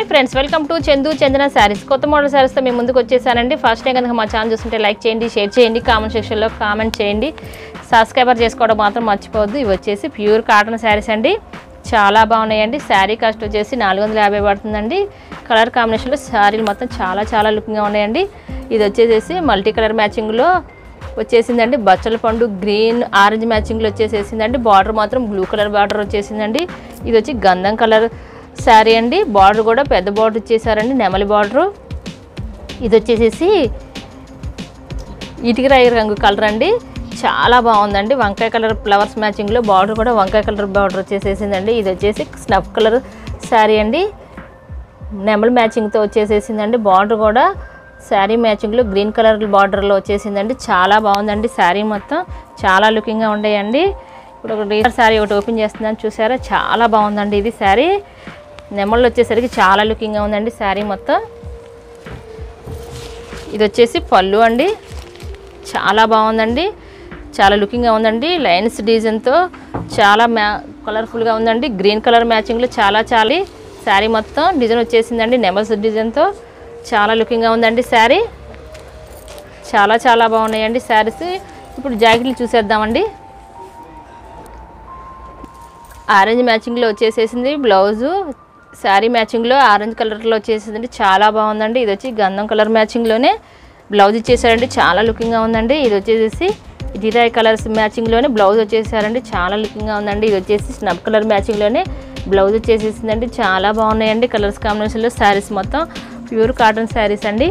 Hi friends welcome to Chandu Chandana saris కొత్త model శారీస్తో మేము ముందుకు వచ్చేసానండి. ఫస్ట్ టైం కనుక మా ఛానల్ చూస్తుంటే లైక్ చేయండి షేర్ చేయండి కామెంట్ సెక్షన్లో కామెంట్ చేయండి. సబ్స్క్రైబర్ చేసుకోవడం మాత్రం మర్చిపోవద్దు. ఇవి వచ్చేసి ప్యూర్ కాటన్ శారీస్ అండి. చాలా బాగున్నాయండి. శారీ కాస్ట్ వచ్చేసి నాలుగు వందల యాభై పడుతుందండి. కలర్ కాంబినేషన్లో శారీలు మొత్తం చాలా చాలా లుకింగ్గా ఉన్నాయండి. ఇది వచ్చేసేసి మల్టీ కలర్ మ్యాచింగ్లో వచ్చేసిందండి. బచ్చల పండు గ్రీన్ ఆరెంజ్ మ్యాచింగ్లో వచ్చేసేసిందండి. బార్డర్ మాత్రం బ్లూ కలర్ బార్డర్ వచ్చేసిందండి. ఇది వచ్చి గంధం కలర్ శారీ అండి. బార్డర్ కూడా పెద్ద బార్డర్ ఇచ్చేసారండి. నెమలి బార్డరు. ఇది వచ్చేసేసి ఇటుకరాయి రంగు కలర్ అండి. చాలా బాగుందండి. వంకాయ కలర్ ఫ్లవర్స్ మ్యాచింగ్లో బార్డర్ కూడా వంకాయ కలర్ బార్డర్ వచ్చేసేసిందండి. ఇది వచ్చేసి స్నఫ్ కలర్ శారీ అండి. నెమలి మ్యాచింగ్తో వచ్చేసేసిందండి. బార్డర్ కూడా శారీ మ్యాచింగ్లో గ్రీన్ కలర్ బార్డర్లో వచ్చేసిందండి. చాలా బాగుందండి శారీ మొత్తం. చాలా లుకింగ్గా ఉండేయండి. ఇప్పుడు ఒక రీసర్ శారీ ఒకటి ఓపెన్ చేస్తుందని చూసారా? చాలా బాగుందండి ఇది శారీ. నెమళ్ళు వచ్చేసరికి చాలా లుకింగ్గా ఉందండి శారీ మొత్తం. ఇది వచ్చేసి పళ్ళు అండి. చాలా బాగుందండి. చాలా లుకింగ్గా ఉందండి. లైన్స్ డిజైన్తో చాలా మ్యా కలర్ఫుల్గా ఉందండి. గ్రీన్ కలర్ మ్యాచింగ్లో చాలా చాలా శారీ మొత్తం డిజైన్ వచ్చేసిందండి. నెమల్స్ డిజైన్తో చాలా లుకింగ్గా ఉందండి శారీ. చాలా చాలా బాగున్నాయండి శారీస్. ఇప్పుడు జాకెట్లు చూసేద్దామండి. ఆరెంజ్ మ్యాచింగ్లో వచ్చేసేసింది బ్లౌజు శారీ మ్యాచింగ్లో ఆరెంజ్ కలర్లో వచ్చేసిందండి. చాలా బాగుందండి. ఇది వచ్చి గంధం కలర్ మ్యాచింగ్లోనే బ్లౌజ్ ఇచ్చేసారండి. చాలా లుకింగ్గా ఉందండి. ఇది వచ్చేసి డిరాయ్ కలర్స్ మ్యాచింగ్లోనే బ్లౌజ్ వచ్చేసారండి. చాలా లుకింగ్గా ఉందండి. ఇది వచ్చేసి స్నబ్ కలర్ మ్యాచింగ్లోనే బ్లౌజ్ వచ్చేసేసిందండి. చాలా బాగున్నాయండి కలర్స్ కాంబినేషన్లో శారీస్ మొత్తం. ప్యూర్ కాటన్ శారీస్ అండి.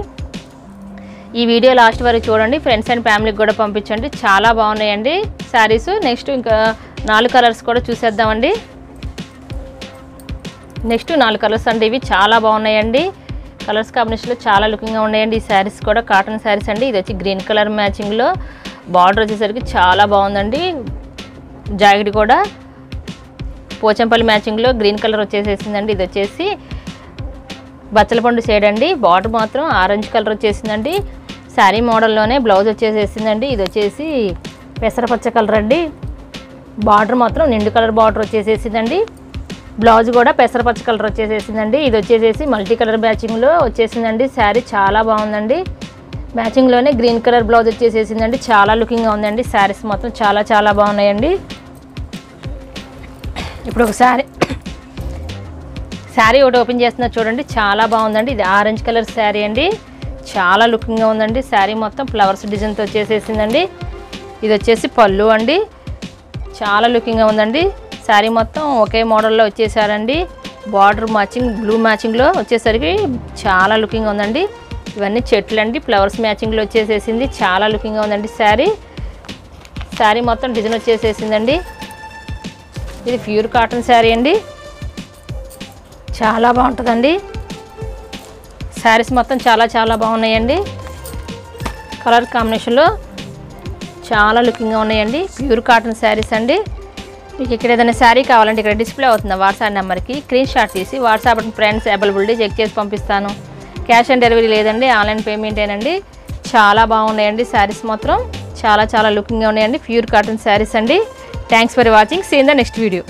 ఈ వీడియో లాస్ట్ వరకు చూడండి. ఫ్రెండ్స్ అండ్ ఫ్యామిలీకి కూడా పంపించండి. చాలా బాగున్నాయండి శారీస్. నెక్స్ట్ ఇంకా నాలుగు కలర్స్ కూడా చూసేద్దామండి. నెక్స్ట్ నాలుగు కలర్స్ అండి ఇవి చాలా బాగున్నాయండి. కలర్స్ కాంబినేషన్లో చాలా లుకింగ్గా ఉన్నాయండి. ఈ శారీస్ కూడా కాటన్ శారీస్ అండి. ఇది వచ్చి గ్రీన్ కలర్ మ్యాచింగ్లో. బార్డర్ వచ్చేసరికి చాలా బాగుందండి. జాకెట్ కూడా. పోచంపల్లి మ్యాచింగ్లో గ్రీన్ కలర్ వచ్చేసేసిందండి. ఇది వచ్చేసి బచ్చలపండు షేడ్ అండి. బార్డర్ మాత్రం ఆరెంజ్ కలర్ వచ్చేసిందండి. శారీ మోడల్లోనే బ్లౌజ్ వచ్చేసేసిందండి. ఇది వచ్చేసి పెసరపచ్చ కలర్ అండి. బార్డర్ మాత్రం నిండు కలర్ బార్డర్ వచ్చేసేసిందండి. బ్లౌజ్ కూడా పెసరపచ్చ కలర్ వచ్చేసేసిందండి. ఇది వచ్చేసేసి మల్టీ కలర్ మ్యాచింగ్లో వచ్చేసిందండి. శారీ చాలా బాగుందండి. మ్యాచింగ్లోనే గ్రీన్ కలర్ బ్లౌజ్ వచ్చేసేసిందండి. చాలా లుకింగ్గా ఉందండి. శారీస్ మొత్తం చాలా చాలా బాగున్నాయండి. ఇప్పుడు ఒక శారీ శారీ ఒకటి ఓపెన్ చేస్తున్నా చూడండి. చాలా బాగుందండి. ఇది ఆరెంజ్ కలర్ శారీ అండి. చాలా లుకింగ్గా ఉందండి. శారీ మొత్తం ఫ్లవర్స్ డిజైన్తో వచ్చేసేసిందండి. ఇది వచ్చేసి పళ్ళు అండి. చాలా లుకింగ్గా ఉందండి. శారీ మొత్తం ఒకే మోడల్లో వచ్చేసారండి. బార్డర్ మ్యాచింగ్ బ్లూ మ్యాచింగ్లో వచ్చేసరికి చాలా లుకింగ్గా ఉందండి. ఇవన్నీ చెట్లు అండి ఫ్లవర్స్ మ్యాచింగ్లో వచ్చేసేసింది. చాలా లుకింగ్గా ఉందండి శారీ. శారీ మొత్తం డిజైన్ వచ్చేసేసిందండి. ఇది ప్యూర్ కాటన్ శారీ అండి. చాలా బాగుంటుందండి. శారీస్ మొత్తం చాలా చాలా బాగున్నాయండి. కలర్ కాంబినేషన్లో చాలా లుకింగ్గా ఉన్నాయండి. ప్యూర్ కాటన్ శారీస్ అండి. మీకు ఇక్కడ ఏదైనా శారీ కావాలంటే ఇక్కడ డిస్ప్లే అవుతుంది వాట్సాప్ నెంబర్కి స్క్రీన్ షాట్ తీసి వాట్సాప్ ఫ్రెండ్స్ అవైలబిలిటీ చెక్ చేసి పంపిస్తాను. క్యాష్ ఆన్ డెలివరీ లేదండి ఆన్లైన్ పేమెంట్ ఏనండి. చాలా బాగున్నాయండి శారీస్ మాత్రం. చాలా చాలా లుకింగ్గా ఉన్నాయండి. ప్యూర్ కాటన్ శారీస్ అండి. Thanks for watching. See in the next video